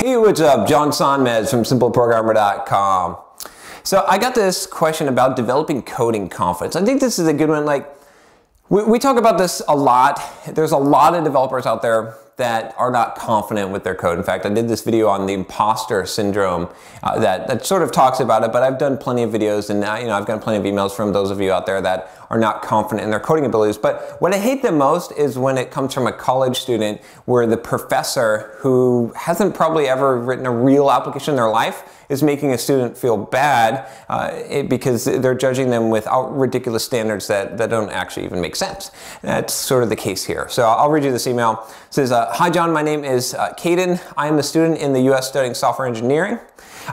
Hey, what's up? John Sonmez from SimpleProgrammer.com. So I got this question about developing coding confidence. I think this is a good one. Like, we, we talk about this a lot. There's a lot of developers out there that are not confident with their code. In fact, I did this video on the imposter syndrome uh, that, that sort of talks about it, but I've done plenty of videos and now, you know, I've gotten plenty of emails from those of you out there that are not confident in their coding abilities. But what I hate the most is when it comes from a college student where the professor who hasn't probably ever written a real application in their life is making a student feel bad uh, it, because they're judging them without ridiculous standards that, that don't actually even make sense. That's sort of the case here. So I'll read you this email. It says, uh, Hi John, my name is uh, Caden. I am a student in the US studying software engineering.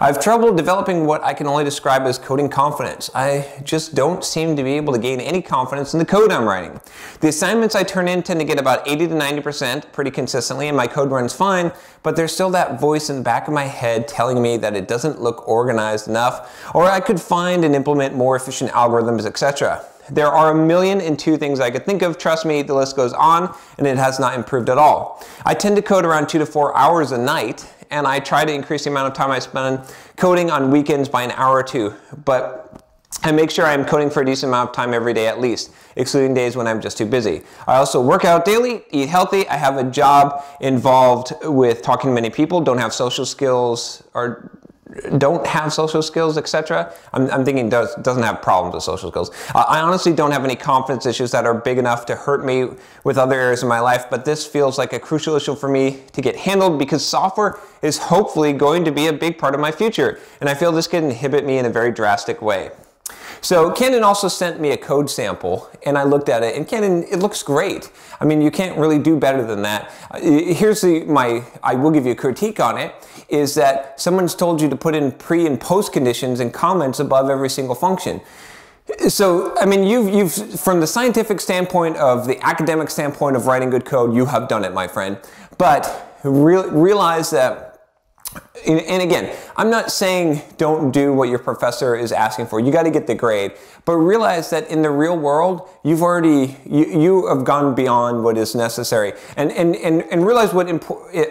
I have trouble developing what I can only describe as coding confidence. I just don't seem to be able to gain any confidence in the code I'm writing. The assignments I turn in tend to get about 80 to 90% pretty consistently and my code runs fine, but there's still that voice in the back of my head telling me that it doesn't look organized enough or I could find and implement more efficient algorithms, etc. There are a million and two things I could think of. Trust me, the list goes on and it has not improved at all. I tend to code around two to four hours a night and I try to increase the amount of time I spend coding on weekends by an hour or two, but I make sure I'm coding for a decent amount of time every day at least, excluding days when I'm just too busy. I also work out daily, eat healthy, I have a job involved with talking to many people, don't have social skills or don't have social skills, etc. I'm, I'm, thinking does, doesn't have problems with social skills. Uh, I honestly don't have any confidence issues that are big enough to hurt me with other areas of my life, but this feels like a crucial issue for me to get handled because software is hopefully going to be a big part of my future, and I feel this can inhibit me in a very drastic way. So Canon also sent me a code sample and I looked at it and Canon, it looks great. I mean, you can't really do better than that. Uh, here's the, my, I will give you a critique on it, is that someone's told you to put in pre and post conditions and comments above every single function. So, I mean, you've, you've, from the scientific standpoint of the academic standpoint of writing good code, you have done it, my friend. But re realize that and again, I'm not saying don't do what your professor is asking for. You got to get the grade. But realize that in the real world, you've already, you, you have gone beyond what is necessary. And, and, and, and realize what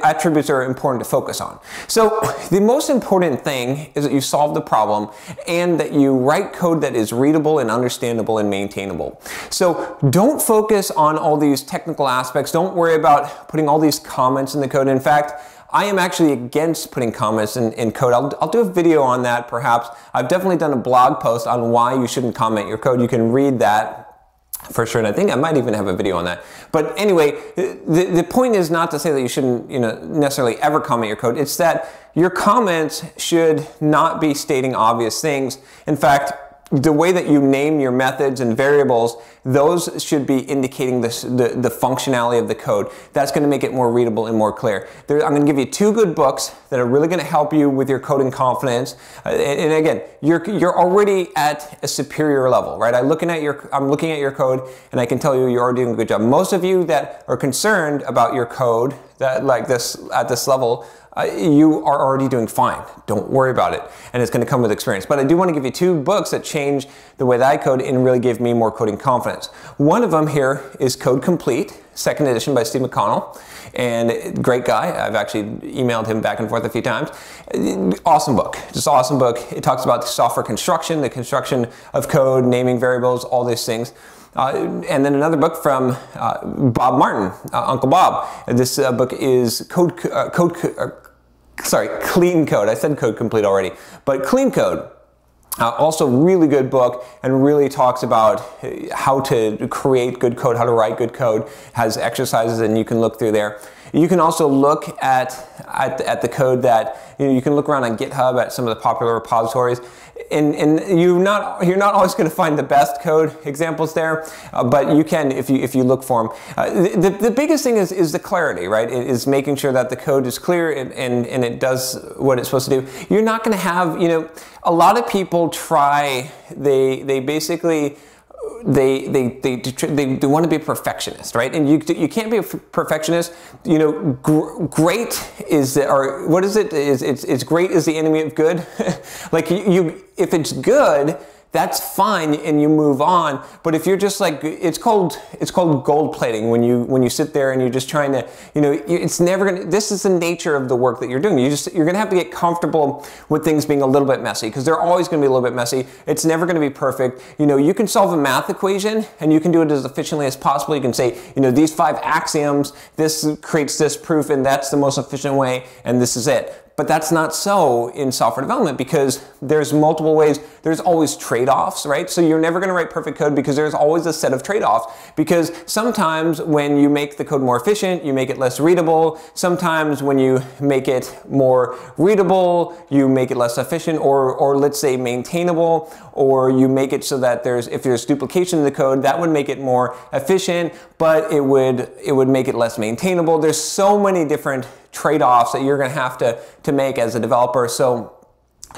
attributes are important to focus on. So the most important thing is that you solve the problem and that you write code that is readable and understandable and maintainable. So don't focus on all these technical aspects. Don't worry about putting all these comments in the code. In fact, I am actually against putting comments in, in code. I'll, I'll do a video on that perhaps. I've definitely done a blog post on why you shouldn't comment your code. You can read that for sure. And I think I might even have a video on that. But anyway, the, the point is not to say that you shouldn't you know, necessarily ever comment your code. It's that your comments should not be stating obvious things. In fact, the way that you name your methods and variables, those should be indicating this, the, the functionality of the code. That's going to make it more readable and more clear. There, I'm going to give you two good books that are really going to help you with your coding confidence. Uh, and, again, you're, you're already at a superior level, right? I'm looking, at your, I'm looking at your code and I can tell you you're doing a good job. Most of you that are concerned about your code that like this at this level you are already doing fine. Don't worry about it. And it's going to come with experience. But I do want to give you two books that change the way that I code and really gave me more coding confidence. One of them here is Code Complete, second edition by Steve McConnell. And great guy. I've actually emailed him back and forth a few times. Awesome book. Just awesome book. It talks about software construction, the construction of code, naming variables, all these things. Uh, and then another book from uh, Bob Martin, uh, Uncle Bob. This uh, book is Code, uh, code sorry, Clean Code. I said Code Complete already, but Clean Code. Uh, also, really good book and really talks about how to create good code, how to write good code. Has exercises and you can look through there. You can also look at at, at the code that you know. You can look around on GitHub at some of the popular repositories and, and you're not you're not always going to find the best code examples there, uh, but you can if you if you look for them. Uh, the, the biggest thing is is the clarity, right? It is making sure that the code is clear and, and, and it does what it's supposed to do. You're not going to have you know a lot of people try they they basically they, they, they, they, they want to be a perfectionist, right? And you, you can't be a perfectionist. You know, gr great is, the, or what is it? Is it's, it's great is the enemy of good. like you, you, if it's good, that's fine and you move on. But if you're just like, it's called, it's called gold plating when you, when you sit there and you're just trying to, you know, it's never gonna, this is the nature of the work that you're doing. You just, you're gonna have to get comfortable with things being a little bit messy because they're always gonna be a little bit messy. It's never gonna be perfect. You know, you can solve a math equation and you can do it as efficiently as possible. You can say, you know, these five axioms, this creates this proof and that's the most efficient way and this is it. But that's not so in software development because there's multiple ways. There's always trade-offs, right? So you're never going to write perfect code because there's always a set of trade-offs. Because sometimes when you make the code more efficient, you make it less readable. Sometimes when you make it more readable, you make it less efficient or, or let's say maintainable, or you make it so that there's, if there's duplication in the code, that would make it more efficient, but it would, it would make it less maintainable. There's so many different trade-offs that you're going to have to, to make as a developer. So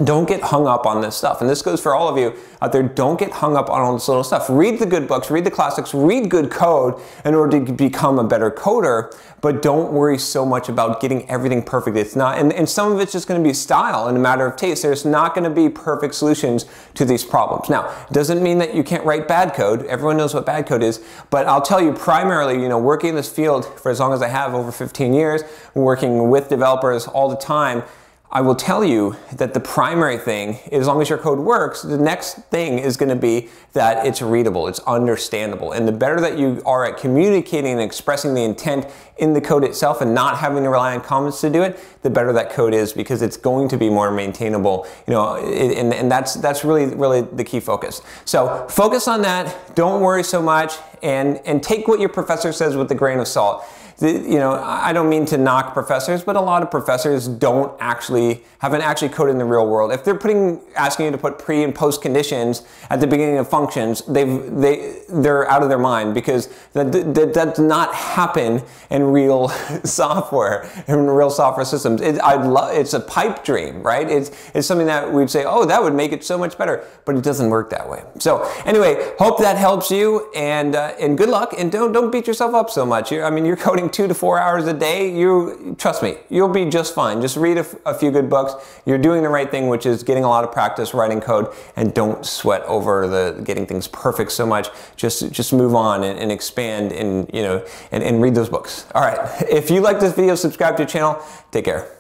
don't get hung up on this stuff. And this goes for all of you out there. Don't get hung up on all this little stuff. Read the good books, read the classics, read good code in order to become a better coder, but don't worry so much about getting everything perfect. It's not, and, and some of it's just going to be style and a matter of taste. There's not going to be perfect solutions to these problems. Now, doesn't mean that you can't write bad code. Everyone knows what bad code is, but I'll tell you primarily, you know, working in this field for as long as I have, over 15 years, working with developers all the time, I will tell you that the primary thing, as long as your code works, the next thing is going to be that it's readable, it's understandable. And the better that you are at communicating and expressing the intent in the code itself and not having to rely on comments to do it, the better that code is because it's going to be more maintainable. You know, and, and that's that's really really the key focus. So focus on that. Don't worry so much, and and take what your professor says with a grain of salt the, you know, I don't mean to knock professors, but a lot of professors don't actually, haven't actually coded in the real world. If they're putting, asking you to put pre and post conditions at the beginning of functions, they've, they, they're out of their mind because that, that, that does not happen in real software, in real software systems. It, I'd love, it's a pipe dream, right? It's, it's something that we'd say, oh, that would make it so much better, but it doesn't work that way. So anyway, hope that helps you and, uh, and good luck and don't, don't beat yourself up so much. You're, I mean, you're coding two to four hours a day, you trust me, you'll be just fine. Just read a, few good books. You're doing the right thing, which is getting a lot of practice writing code, and don't sweat over the getting things perfect so much. Just just move on and, and expand and you know and, and read those books. All right. If you like this video, subscribe to the channel. Take care.